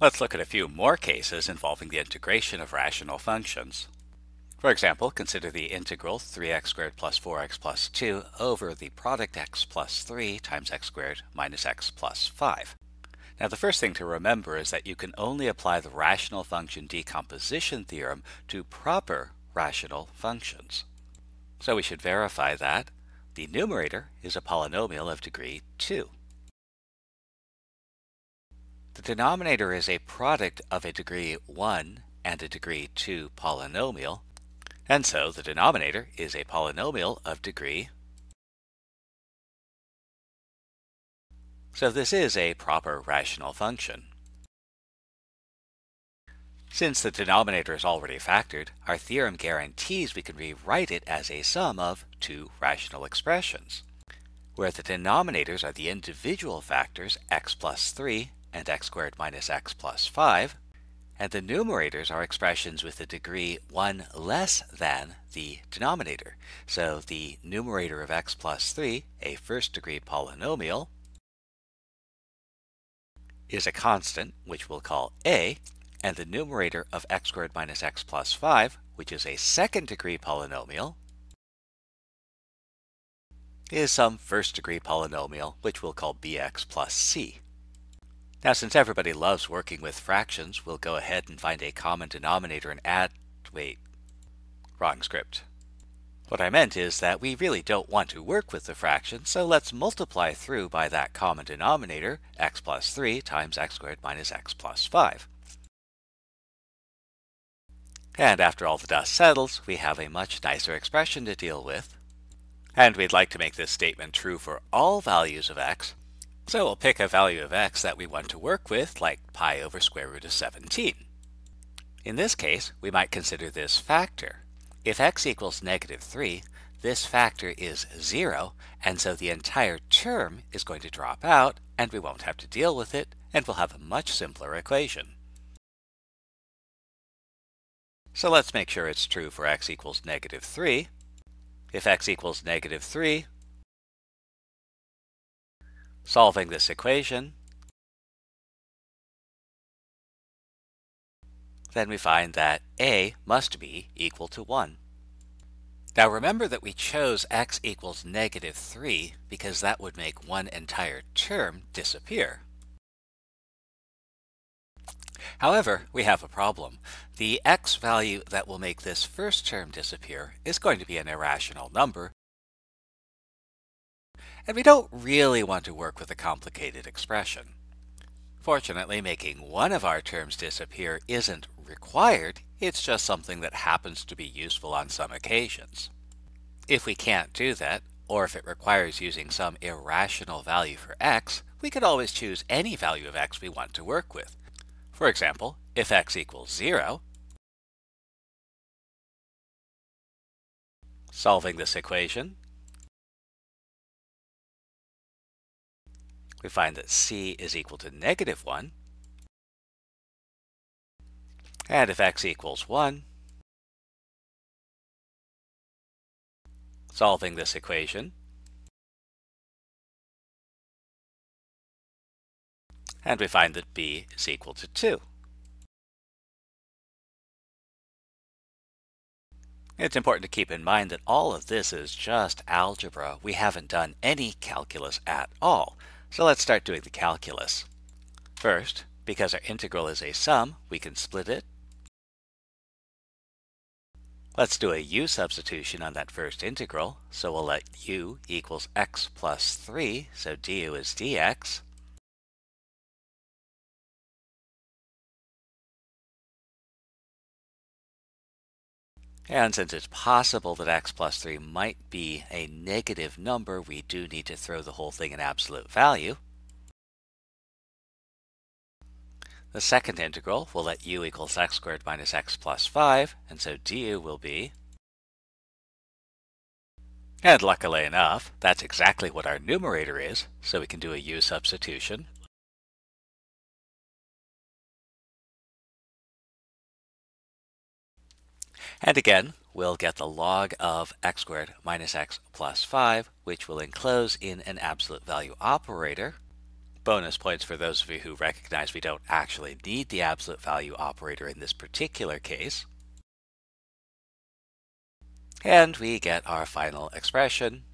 Let's look at a few more cases involving the integration of rational functions. For example, consider the integral 3x squared plus 4x plus 2 over the product x plus 3 times x squared minus x plus 5. Now the first thing to remember is that you can only apply the rational function decomposition theorem to proper rational functions. So we should verify that the numerator is a polynomial of degree 2. The denominator is a product of a degree 1 and a degree 2 polynomial, and so the denominator is a polynomial of degree So this is a proper rational function. Since the denominator is already factored, our theorem guarantees we can rewrite it as a sum of two rational expressions, where the denominators are the individual factors x plus 3 and x squared minus x plus 5, and the numerators are expressions with a degree 1 less than the denominator. So the numerator of x plus 3, a first degree polynomial, is a constant, which we'll call a, and the numerator of x squared minus x plus 5, which is a second degree polynomial, is some first degree polynomial, which we'll call bx plus c. Now since everybody loves working with fractions, we'll go ahead and find a common denominator and add, wait, wrong script. What I meant is that we really don't want to work with the fraction, so let's multiply through by that common denominator, x plus 3 times x squared minus x plus 5. And after all the dust settles, we have a much nicer expression to deal with. And we'd like to make this statement true for all values of x, so we'll pick a value of x that we want to work with, like pi over square root of 17. In this case, we might consider this factor, if x equals negative 3, this factor is 0, and so the entire term is going to drop out, and we won't have to deal with it, and we'll have a much simpler equation. So let's make sure it's true for x equals negative 3. If x equals negative 3, solving this equation, then we find that a must be equal to 1. Now remember that we chose x equals negative 3 because that would make one entire term disappear. However, we have a problem. The x value that will make this first term disappear is going to be an irrational number, and we don't really want to work with a complicated expression. Fortunately, making one of our terms disappear isn't required, it's just something that happens to be useful on some occasions. If we can't do that, or if it requires using some irrational value for x, we could always choose any value of x we want to work with. For example, if x equals 0, solving this equation, we find that c is equal to negative 1, and if x equals 1, solving this equation, and we find that b is equal to 2. It's important to keep in mind that all of this is just algebra. We haven't done any calculus at all. So let's start doing the calculus. First, because our integral is a sum, we can split it Let's do a u substitution on that first integral. So we'll let u equals x plus 3, so du is dx. And since it's possible that x plus 3 might be a negative number, we do need to throw the whole thing in absolute value. The second integral will let u equals x squared minus x plus 5, and so du will be... And luckily enough, that's exactly what our numerator is, so we can do a u substitution. And again, we'll get the log of x squared minus x plus 5, which will enclose in an absolute value operator, Bonus points for those of you who recognize we don't actually need the absolute value operator in this particular case. And we get our final expression